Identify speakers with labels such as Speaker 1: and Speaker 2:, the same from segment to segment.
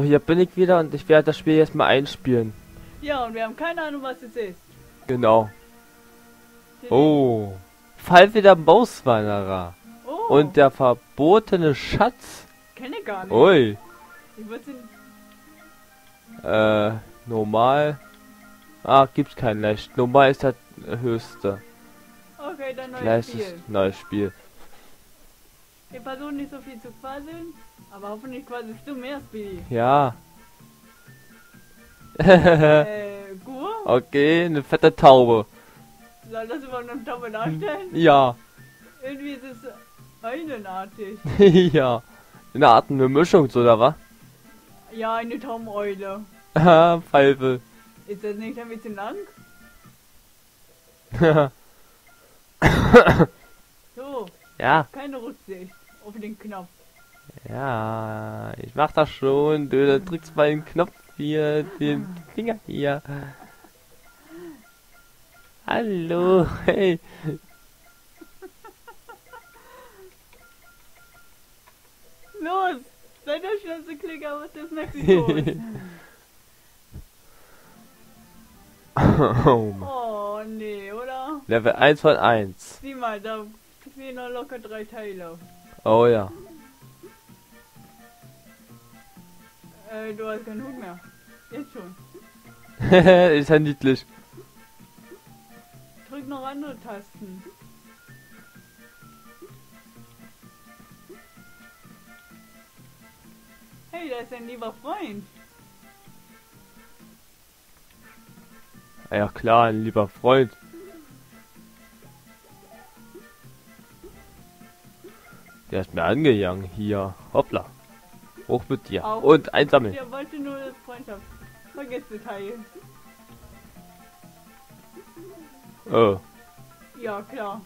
Speaker 1: Hier bin ich wieder und ich werde das Spiel jetzt mal einspielen.
Speaker 2: Ja, und wir haben keine Ahnung, was es ist.
Speaker 1: Genau. Oh. Fall wieder Mauswanderer.
Speaker 2: Oh,
Speaker 1: Und der verbotene Schatz.
Speaker 2: kenne ich gar nicht.
Speaker 1: Ui.
Speaker 2: Ich würde.
Speaker 1: Äh, normal. Ah, gibt's kein leicht. Normal ist das höchste.
Speaker 2: Okay, dann neues
Speaker 1: Gleich
Speaker 2: Spiel.
Speaker 1: ist neues Spiel.
Speaker 2: Wir versuchen nicht so viel zu quasseln, aber hoffentlich quasselst du mehr, Speedy.
Speaker 1: Ja.
Speaker 2: äh, Gur?
Speaker 1: okay, eine fette Taube.
Speaker 2: Soll das überhaupt noch Taube darstellen?
Speaker 1: Ja.
Speaker 2: Irgendwie ist es eulenartig.
Speaker 1: ja. Eine Art eine Mischung, so, oder was?
Speaker 2: Ja, eine Taubeneule.
Speaker 1: Ah, Pfeife.
Speaker 2: Ist das nicht ein bisschen lang?
Speaker 1: Ja,
Speaker 2: keine Rücksicht auf den Knopf.
Speaker 1: ja, ich mach das schon. Du drückst mal den Knopf hier, den Finger hier. Hallo, hey.
Speaker 2: Los! Sei der schnellste Klicker, was das Mexiko ist.
Speaker 1: oh, Mann.
Speaker 2: Oh, nee, oder?
Speaker 1: Level 1 von 1.
Speaker 2: Sieh mal, da fehlen noch locker drei Teile.
Speaker 1: Oh ja.
Speaker 2: Äh, du hast keinen Hut mehr. Jetzt schon.
Speaker 1: ist ja niedlich.
Speaker 2: Drück noch andere Tasten. Hey, da ist ein lieber Freund.
Speaker 1: Ja klar, ein lieber Freund. Der ist mir angegangen hier. Hoppla. Hoch mit dir.
Speaker 2: Auf.
Speaker 1: Und einsammeln.
Speaker 2: Der wollte nur das Freundschaft. Vergiss Detail.
Speaker 1: Oh.
Speaker 2: Ja, klar.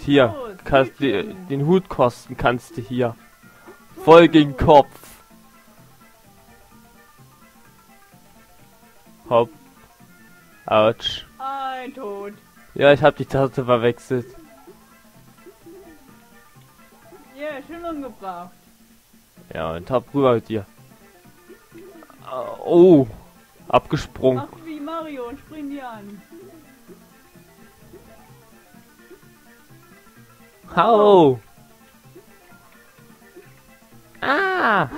Speaker 1: Hier.
Speaker 2: Oh,
Speaker 1: Kannst
Speaker 2: Hütchen.
Speaker 1: den Hut kosten kannst du hier. Voll gegen Kopf. Hopp. Autsch.
Speaker 2: Ein Tod.
Speaker 1: Ja, ich hab die Taste verwechselt.
Speaker 2: Schön umgebracht.
Speaker 1: Ja, und hab rüber mit dir. Oh. Abgesprungen.
Speaker 2: Ach, wie Mario und spring die an.
Speaker 1: Hau! Ah!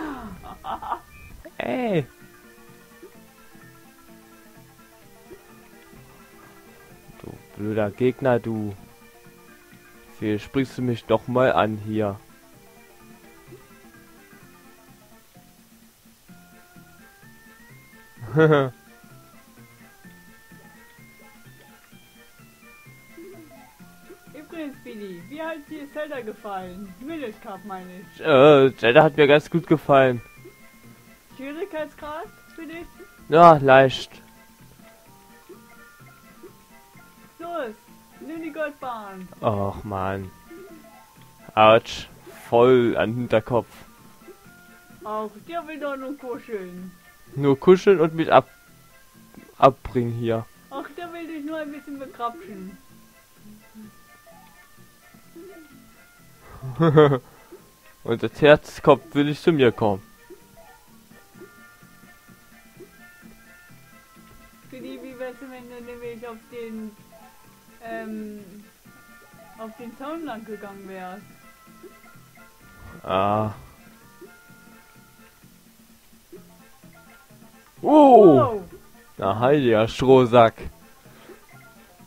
Speaker 1: Ey! Du blöder Gegner, du. Wie springst du mich doch mal an hier?
Speaker 2: Übrigens, Billy, wie hat dir Zelda gefallen? Village Cup meine ich.
Speaker 1: äh, Zelda hat mir ganz gut gefallen.
Speaker 2: Schwierigkeitsgrad für dich?
Speaker 1: Ja, leicht.
Speaker 2: Los, nimm die Goldbahn.
Speaker 1: Och man. Autsch. Voll an den Hinterkopf.
Speaker 2: Auch der will doch nur kuscheln.
Speaker 1: Nur kuscheln und mich ab abbringen hier.
Speaker 2: Ach, der will dich nur ein bisschen bekrapschen.
Speaker 1: und das Herz kommt, will ich zu mir kommen.
Speaker 2: Billy, wie wär's wenn du nämlich auf den, ähm, auf den Zaun lang gegangen wärst?
Speaker 1: Ah. Oh!
Speaker 2: Wow.
Speaker 1: Na heiliger Strohsack.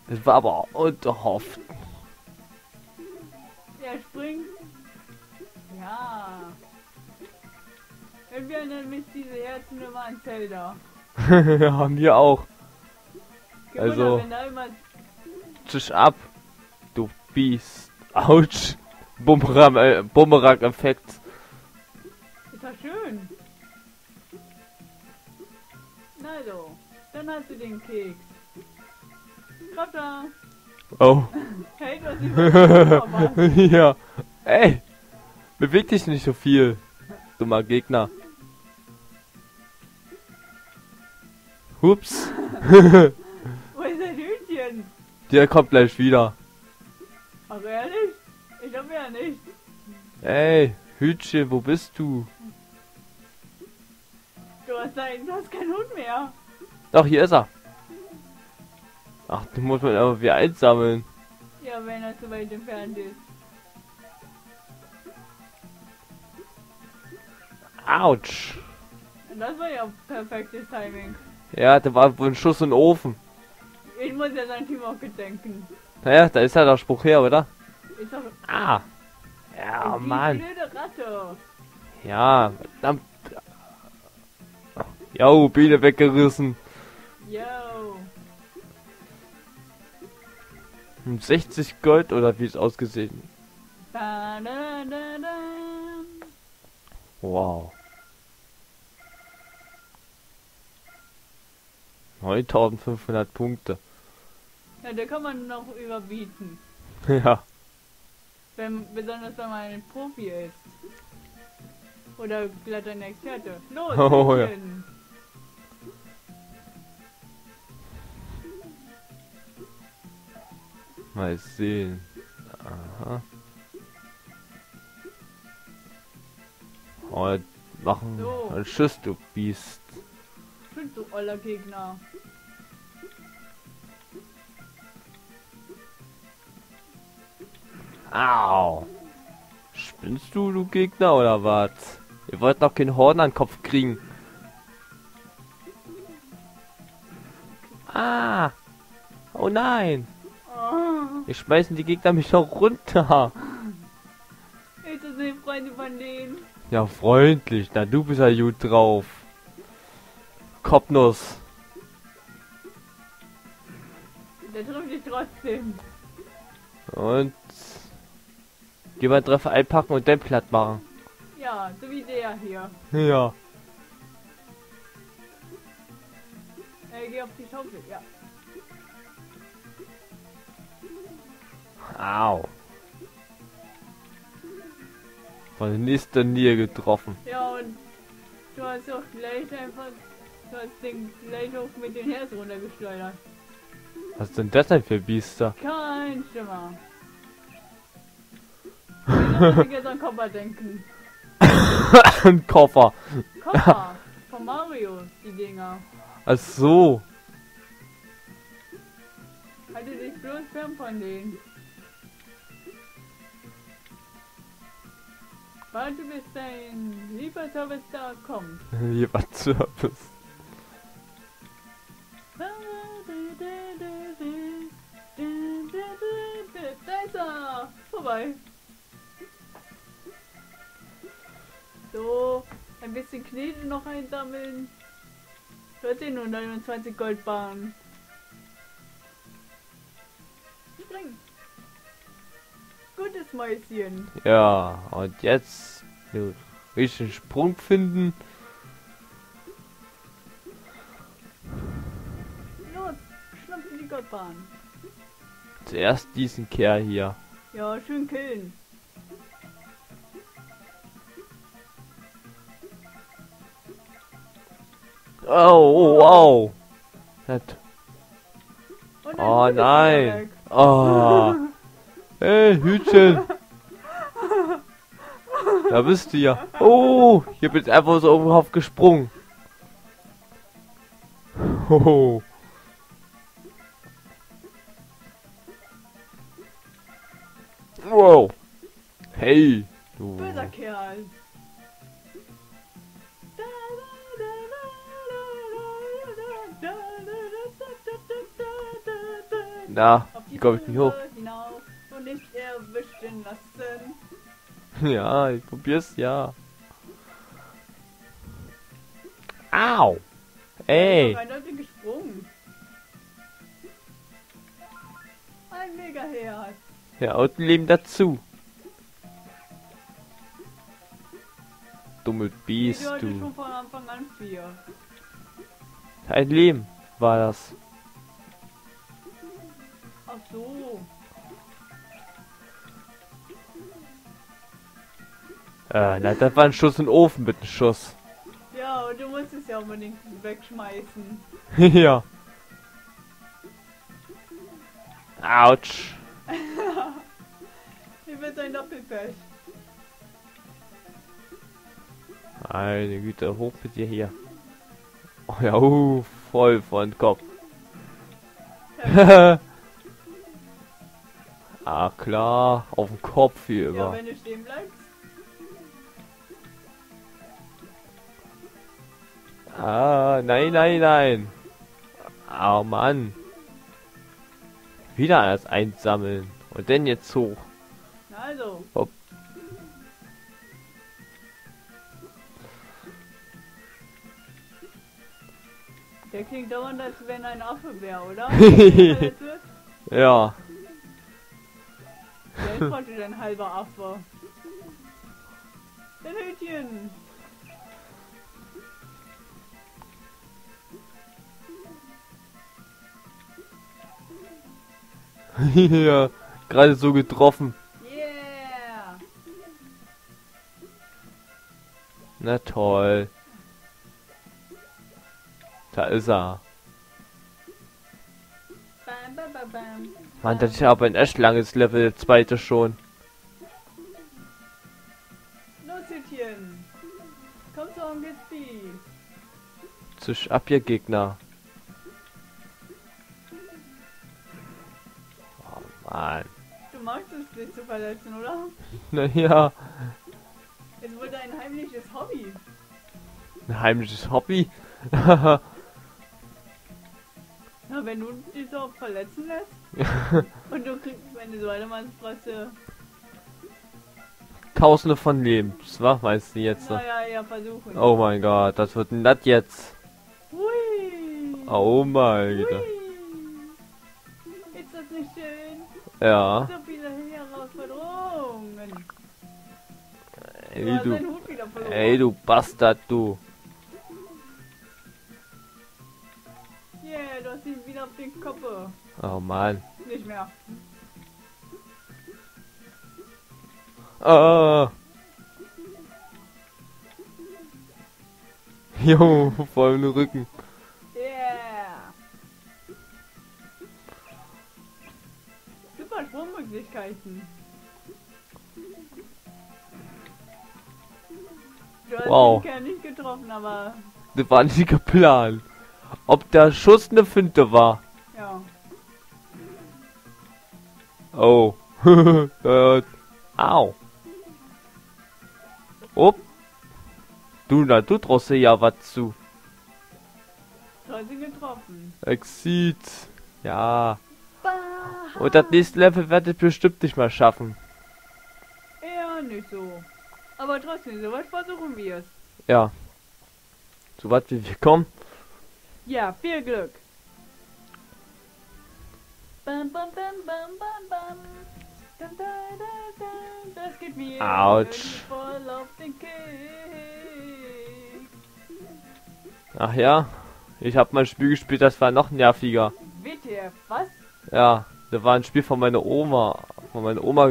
Speaker 1: Das war aber unterhofft.
Speaker 2: Er springt. Ja. Irgendwie erinnert mich diese Herzen immer an Zelda.
Speaker 1: ja, mir auch. Also- Tisch ab. Du Biest. Autsch. Äh, Bumerang-Effekt.
Speaker 2: So, dann hast du den Keks. Da.
Speaker 1: Oh.
Speaker 2: Hey, du hast verpasst.
Speaker 1: ja. Ey. Beweg dich nicht so viel. Dummer Gegner. Hups.
Speaker 2: Wo ist das Hühnchen?
Speaker 1: Der kommt gleich wieder.
Speaker 2: Ach ehrlich? Ich glaube ja nicht.
Speaker 1: Ey, Hütchen, wo bist du?
Speaker 2: Du hast, ein, du hast keinen Hund mehr.
Speaker 1: Doch, hier ist er. Ach, den muss man aber wieder einsammeln.
Speaker 2: Ja, wenn er zu weit entfernt ist.
Speaker 1: Autsch.
Speaker 2: Das war ja perfektes Timing.
Speaker 1: Ja, da war wohl ein Schuss in den Ofen.
Speaker 2: Ich muss ja sein Team auch gedenken.
Speaker 1: Naja, da ist ja der Spruch her, oder?
Speaker 2: Ist doch
Speaker 1: Ah. Ja,
Speaker 2: die
Speaker 1: Mann.
Speaker 2: blöde Ratte.
Speaker 1: Ja, verdammt. Jo, Biene weggerissen.
Speaker 2: Yo.
Speaker 1: Hm, 60 Gold oder wie es ausgesehen.
Speaker 2: Da, da, da.
Speaker 1: Wow. 9500 Punkte.
Speaker 2: Ja, da kann man noch überbieten.
Speaker 1: ja.
Speaker 2: Wenn, besonders wenn man ein Profi ist. Oder glatt ein Experte. Los,
Speaker 1: Oh, ja. Mal sehen. Aha. Oh, machen
Speaker 2: So.
Speaker 1: Schuss, du Biest.
Speaker 2: Tschüss, du oller Gegner.
Speaker 1: Au. Spinnst du, du Gegner, oder was? Ihr wollt noch kein Horn an den Kopf kriegen. Ah. Oh nein. Wir schmeißen die Gegner mich noch runter.
Speaker 2: ist das nicht Freunde von denen?
Speaker 1: Ja, freundlich. Na, du bist ja gut drauf. Kopfnuss.
Speaker 2: Der trifft dich trotzdem.
Speaker 1: Und... Geh mal Treffer einpacken und dann platt machen.
Speaker 2: Ja, so wie der hier.
Speaker 1: Ja.
Speaker 2: Äh, geh auf die Schaufel, ja.
Speaker 1: Au. Von der nächsten Nähe getroffen.
Speaker 2: Ja, und du hast auch gleich einfach, du hast den gleich auch mit den Herz runtergeschleudert.
Speaker 1: Was denn das denn für Biester?
Speaker 2: Kein Schimmer. Ich jetzt an Koffer denken.
Speaker 1: Ein Koffer.
Speaker 2: Koffer von Mario, die Dinger.
Speaker 1: Ach so.
Speaker 2: Halte dich bloß fern von denen. Warte bis dein Lieferservice da kommt.
Speaker 1: War Service.
Speaker 2: Da ist er! Vorbei. So, ein bisschen Knete noch einsammeln. 14 und 29 Goldbahnen. Gutes Mäuschen.
Speaker 1: Ja, und jetzt den richtigen Sprung finden.
Speaker 2: Los, schnapp dir die Goldbahn.
Speaker 1: Zuerst diesen Kerl hier.
Speaker 2: Ja, schön killen.
Speaker 1: Oh, oh, oh.
Speaker 2: Dann
Speaker 1: Oh
Speaker 2: er
Speaker 1: nein. Oh. Hey, Hütchen. Da bist du ja. Oh, hier bin ich einfach so oben drauf gesprungen. Oh. Wow. Hey, du.
Speaker 2: Böser Kerl.
Speaker 1: Na, wie komme ich nicht hoch? Ja, ich probier's ja. Au. Ey.
Speaker 2: Noch eindeutig gesprungen. Ein Megaherz.
Speaker 1: Ja, und ein Leben dazu. Dumme Biest,
Speaker 2: du hattest
Speaker 1: du.
Speaker 2: schon von Anfang an vier.
Speaker 1: Ein Leben war das.
Speaker 2: Ach so.
Speaker 1: Äh, na, das war ein Schuss in den Ofen mit einem Schuss.
Speaker 2: Ja, und du musst es ja unbedingt wegschmeißen.
Speaker 1: ja. Autsch.
Speaker 2: Hier wird ein Doppelpech.
Speaker 1: Meine Güte, hoch mit dir hier. Oh ja, uh, voll von Kopf. ah klar, auf dem Kopf hier
Speaker 2: Ja,
Speaker 1: über.
Speaker 2: wenn du stehen bleibst.
Speaker 1: Ah, nein, nein, nein. Oh Mann. Wieder alles einsammeln. Und dann jetzt hoch.
Speaker 2: Also.
Speaker 1: Hopp.
Speaker 2: Der klingt dauernd, als wenn ein Affe wäre, oder?
Speaker 1: Ja.
Speaker 2: Der ist praktisch ein halber Affe. Ein Hütchen.
Speaker 1: ja. Gerade so getroffen.
Speaker 2: Yeah.
Speaker 1: Na toll. Da ist er.
Speaker 2: Bam, bam, bam, bam.
Speaker 1: Mann, das ist ja aber ein echt langes Level, der zweite schon.
Speaker 2: Los, Hütchen. Komm zu Onkel Steve.
Speaker 1: Zisch ab, ihr Gegner. Mann.
Speaker 2: Du magst es, dich zu verletzen, oder?
Speaker 1: Naja,
Speaker 2: Es wurde ein heimliches Hobby.
Speaker 1: ein heimliches Hobby.
Speaker 2: Na, wenn du dich so verletzen lässt und du kriegst, wenn du so was du...
Speaker 1: Tausende von Leben. Das war meinst du jetzt? ne?
Speaker 2: Naja, ja, versuchen.
Speaker 1: Oh mein Gott, das wird ein das jetzt.
Speaker 2: Hui.
Speaker 1: Oh mein Gott. Ja.
Speaker 2: So viele Herausforderungen. Du
Speaker 1: Ey
Speaker 2: hast
Speaker 1: du, ey du Bastard, du.
Speaker 2: Yeah, du hast ihn wieder auf den Kopf.
Speaker 1: Oh Mann.
Speaker 2: Nicht mehr.
Speaker 1: Ah. Jo, voll im Rücken.
Speaker 2: Du hast
Speaker 1: Wow.
Speaker 2: den Kerl nicht getroffen, aber
Speaker 1: Das war nicht geplant. Ob der Schuss eine Finte war.
Speaker 2: ja.
Speaker 1: Oh. äh, au. Upp. Du, na, du traust ja was zu.
Speaker 2: Du hast ihn getroffen.
Speaker 1: Exit. Ja. Und das nächste Level werde ich bestimmt nicht mal schaffen.
Speaker 2: Eher nicht so. Aber trotzdem, soweit versuchen wir es.
Speaker 1: Ja. So weit wie wir kommen.
Speaker 2: Ja, viel Glück. Bam, bam, bam, bam, bam, bam. Dum, da, da, da. Das geht mir
Speaker 1: Autsch.
Speaker 2: voll auf den Keks.
Speaker 1: Ach ja. Ich habe mal ein Spiel gespielt, das war noch nerviger.
Speaker 2: WTF, was?
Speaker 1: Ja. Das war ein Spiel von meiner Oma. Von meiner Oma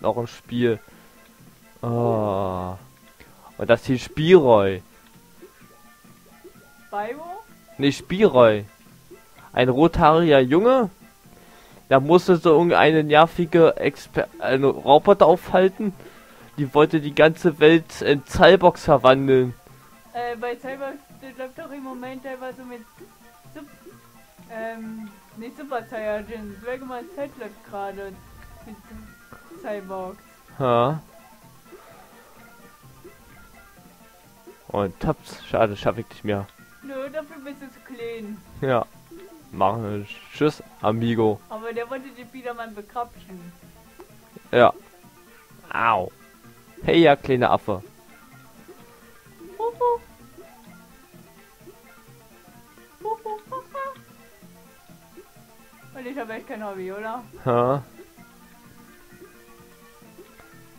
Speaker 1: noch ein Spiel. Oh. Und das hier Spielroy.
Speaker 2: Baibo?
Speaker 1: Nee, Spielroy. Ein rothaariger Junge. Der musste so irgendeine nervige Exper eine Roboter aufhalten. Die wollte die ganze Welt in Cyborgs verwandeln.
Speaker 2: Äh, bei Cyber das läuft doch im Moment einfach so mit ähm, nicht Super Saiyajin, Dragon Ball Z läuft gerade mit Cyborg.
Speaker 1: Ha. Und taps, schade, schaffe ich nicht mehr.
Speaker 2: Nö, dafür bist du zu klein.
Speaker 1: Ja. Machen. Tschüss, Amigo.
Speaker 2: Aber der wollte den Biedermann bekrapschen.
Speaker 1: Ja. Au. Hey, ja, kleiner Affe.
Speaker 2: Und ich habe echt kein Hobby, oder?
Speaker 1: Ha.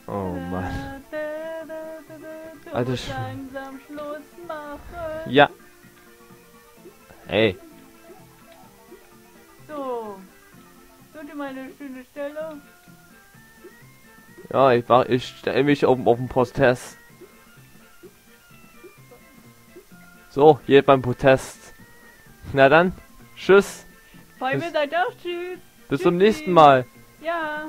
Speaker 1: Oh Mann. Alter Sch-. Ja. Hey.
Speaker 2: So. Such dir mal eine schöne Stelle.
Speaker 1: Ja, ich mach, ich stelle mich oben auf den Protest. So, hier beim Protest. Na dann, tschüss.
Speaker 2: Mir
Speaker 1: Bis-
Speaker 2: seid auch tschüss.
Speaker 1: Bis zum
Speaker 2: Tschüssi.
Speaker 1: nächsten Mal.
Speaker 2: Ja.